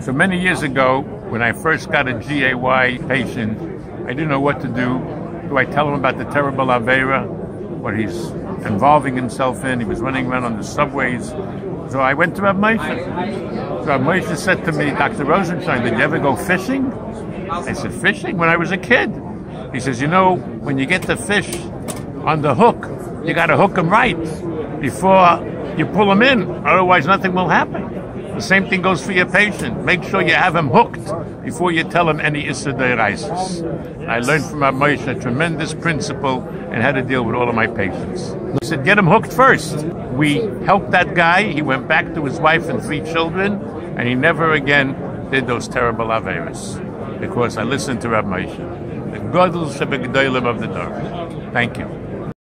So many years ago, when I first got a GAY patient, I didn't know what to do. Do I tell him about the terrible Avera, what he's involving himself in? He was running around on the subways. So I went to Rav Moshe. So Rav Moshe said to me, Dr. Rosenshein, did you ever go fishing? I said, fishing? When I was a kid. He says, you know, when you get the fish on the hook, you got to hook them right before you pull them in. Otherwise, nothing will happen. The same thing goes for your patient. Make sure you have him hooked before you tell him any mussar. I learned from our Moshe a tremendous principle and how to deal with all of my patients. He said, get him hooked first. We helped that guy. He went back to his wife and three children, and he never again did those terrible Averas because I listened to Rav Moshe, the Godel Shebegdolim of the Torah. Thank you.